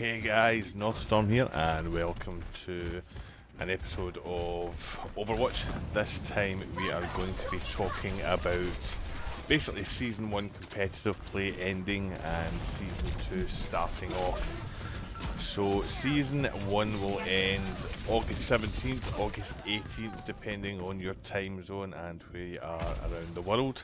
Hey guys, Northstorm here and welcome to an episode of Overwatch. This time we are going to be talking about basically Season 1 competitive play ending and Season 2 starting off. So Season 1 will end August 17th, August 18th depending on your time zone and where you are around the world.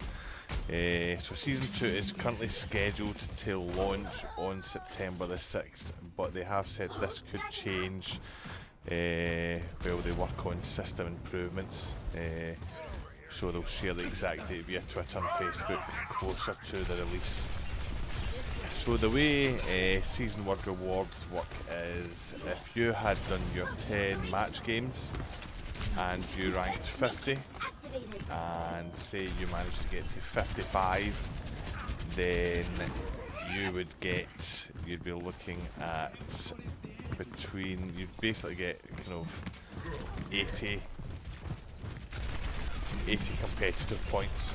Uh, so season 2 is currently scheduled to launch on September the 6th, but they have said this could change uh, while they work on system improvements. Uh, so they'll share the exact date via Twitter and Facebook closer to the release. So the way uh, season Work rewards work is if you had done your 10 match games and you ranked 50 and say you managed to get to 55 then you would get you'd be looking at between you'd basically get kind of 80 80 competitive points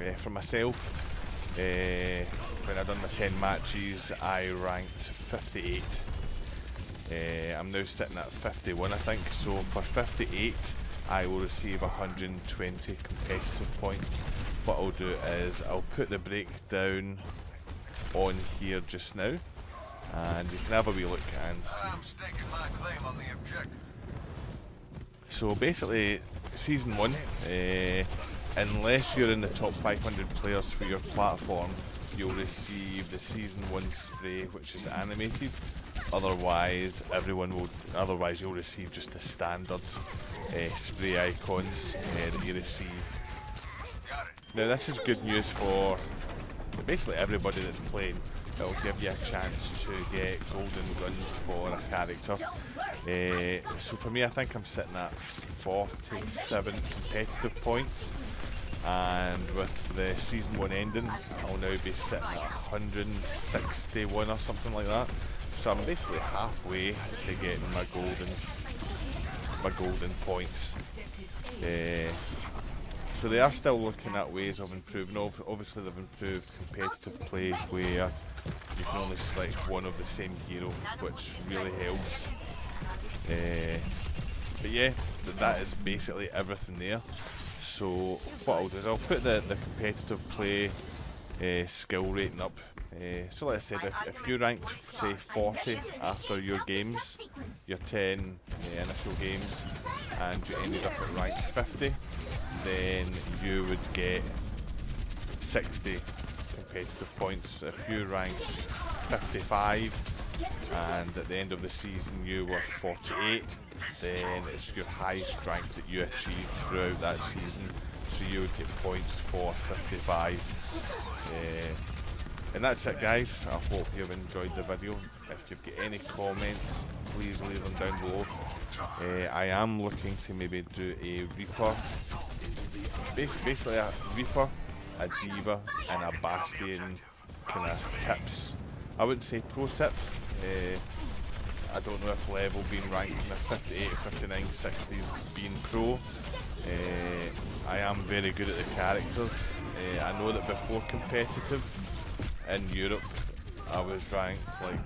uh, for myself uh, when I done my 10 matches I ranked 58 uh, I'm now sitting at 51 I think so for 58 I will receive 120 competitive points. What I'll do is I'll put the breakdown on here just now and you can have a wee look and see. So basically season 1 uh, unless you're in the top 500 players for your platform you'll receive the season 1 spray which is animated. Otherwise everyone will otherwise you'll receive just the standard uh, spray icons uh, that you receive. Now this is good news for basically everybody that's playing. It'll give you a chance to get golden guns for a character. Uh, so for me I think I'm sitting at 47 competitive points and with the season 1 ending I'll now be sitting at 161 or something like that so I'm basically halfway to getting my golden my golden points. Uh, so they are still looking at ways of improving. Obviously they've improved competitive play where you can only select one of the same hero, which really helps. Uh, but yeah, that is basically everything there. So what I'll do is I'll put the, the competitive play uh, skill rating up uh, so like I said, if, if you ranked say 40 after your games, your 10 uh, initial games, and you ended up at rank 50, then you would get 60 competitive points. If you ranked 55 and at the end of the season you were 48, then it's your highest rank that you achieved throughout that season. So you would get points for 55. Uh, and that's it guys, I hope you've enjoyed the video. If you've got any comments, please leave them down below. Uh, I am looking to maybe do a Reaper, basically a Reaper, a D.Va and a Bastion kind of tips. I wouldn't say pro tips. Uh, I don't know if level being ranked in the 58, 59, 60s being pro. Uh, I am very good at the characters. Uh, I know that before competitive, in Europe, I was ranked like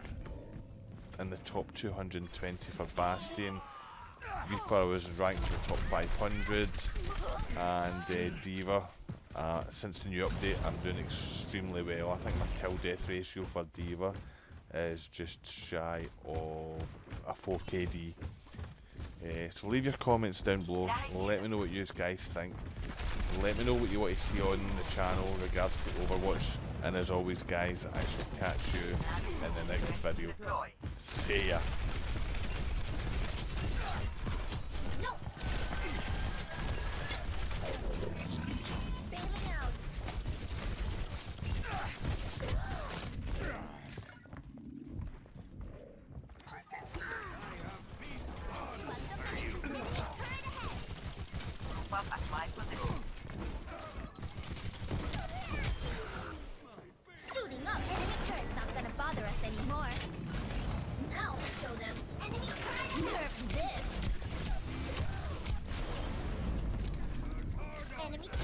in the top 220 for Bastion. Reaper was ranked in the top 500, and uh, D.Va. Uh, since the new update, I'm doing extremely well. I think my kill death ratio for D.Va is just shy of a 4KD. Uh, so leave your comments down below. Let me know what you guys think. Let me know what you want to see on the channel regards to Overwatch. And as always guys, I shall catch you in the next video. See ya. Were.